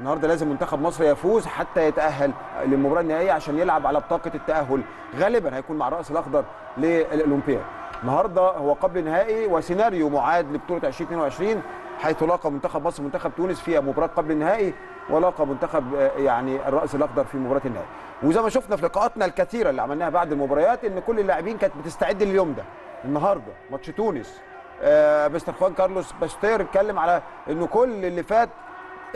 النهارده لازم منتخب مصر يفوز حتى يتأهل للمباراة النهائية عشان يلعب على بطاقة التأهل. غالبا هيكون مع الرأس الأخضر للأولمبياد. النهارده هو قبل نهائي وسيناريو معاد لبطولة 2022 حيث لاقى منتخب مصر منتخب تونس في مباراة قبل النهائي ولاقى منتخب يعني الرأس الأخضر في مباراة النهائي. وزي ما شفنا في لقاءاتنا الكثيرة اللي عملناها بعد المباريات إن كل اللاعبين كانت بتستعد لليوم ده. النهارده ماتش تونس آه مستر خوان كارلوس باستور اتكلم على إنه كل اللي فات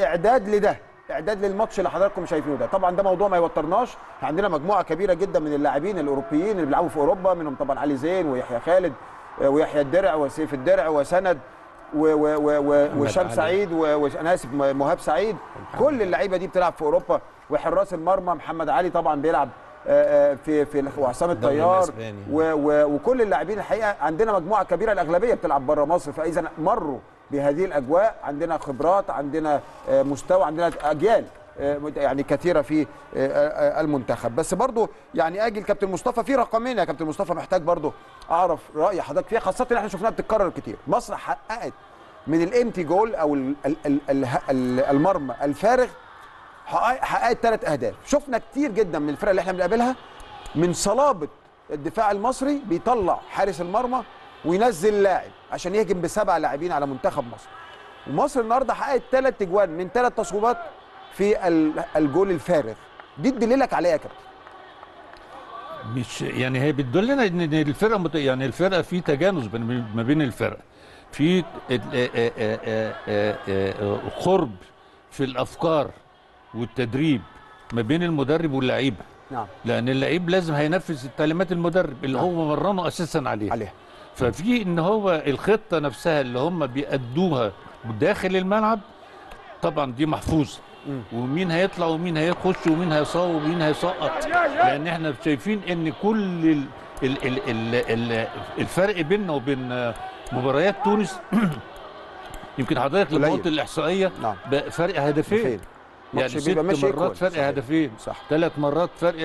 إعداد لده إعداد للماتش اللي حضراتكم شايفينه ده. طبعا ده موضوع ما يوترناش. عندنا مجموعة كبيرة جدا من اللاعبين الأوروبيين اللي بيلعبوا في أوروبا منهم طبعا علي زين ويحيى خالد ويحيى الدرع وسيف الدرع وسند. و و و و وشام. سعيد و- وأنا آسف مهاب سعيد. كل اللعيبة دي بتلعب في أوروبا. وحراس المرمى محمد علي طبعا بيلعب آه، آه، في في وعصام الدوري الطيار. وكل اللاعبين الحقيقة عندنا مجموعة كبيرة الأغلبية بتلعب بره مصر. فإذا مروا بهذه الأجواء عندنا خبرات عندنا آه، مستوى عندنا أجيال. يعني كثيرة في آه، آه، المنتخب. بس برضو يعني أجي الكابتن مصطفى في رقمين يا كابتن مصطفى محتاج برضو أعرف رأي حضرتك فيها خاصة إن إحنا شفناها بتتكرر كتير. مصر حققت من الامتي جول أو ال- ال- ال- ال- ال- المرمى الفارغ حقق- حققت ثلاث أهداف. شفنا كتير جدا من الفرق اللي إحنا بنقابلها من صلابة الدفاع المصري بيطلع حارس المرمى وينزل لاعب عشان يهجم بسبع لاعبين على منتخب مصر. ومصر النهارده حققت ثلاث اجوان من ثلاث تصويبات في ال- الجول الفارغ. دي تدللك عليها يا كابتن؟ مش يعني هي بتدلنا ان الفرقة مت... يعني الفرقة في تجانس بين- ما بين الفرق. في ال- آه، آه، آه، قرب في الأفكار والتدريب ما بين المدرب واللعيبة. نعم. لأن اللعيب لازم هينفذ تعليمات المدرب اللي نعم. هو مرنه أساسا عليه عليها. ففي إن هو الخطة نفسها اللي هم بيأدوها داخل الملعب طبعا دي محفوظة. ومين هيطلع ومين هيخش ومين هيصاب ومين هيسقط. لأن إحنا شايفين إن كل ال ال ال ال ال الفرق بيننا وبين مباريات تونس يمكن حضرتك لما. قلت الإحصائية نعم. بقى فرق هدفين. فين يعني ست مرات. فرق صحيح. هدفين. صح. ثلاث مرات فرق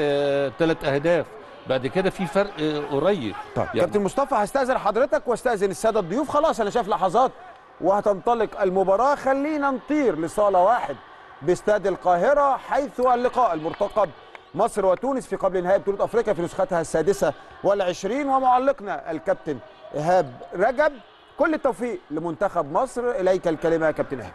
ثلاث أهداف. بعد كده في فرق آه، قريب. طيب. يعني- كابتن مصطفى هستأذن حضرتك واستأذن السادة الضيوف. خلاص أنا شايف لحظات وهتنطلق المباراة. خلينا نطير لصالة واحد. باستاد القاهرة حيث اللقاء المرتقب. مصر وتونس في قبل نهائي بطولة أفريقيا في نسختها السادسة والعشرين ومعلقنا الكابتن إيهاب رجب. كل التوفيق لمنتخب مصر. إليك الكلمة يا كابتن إيهاب.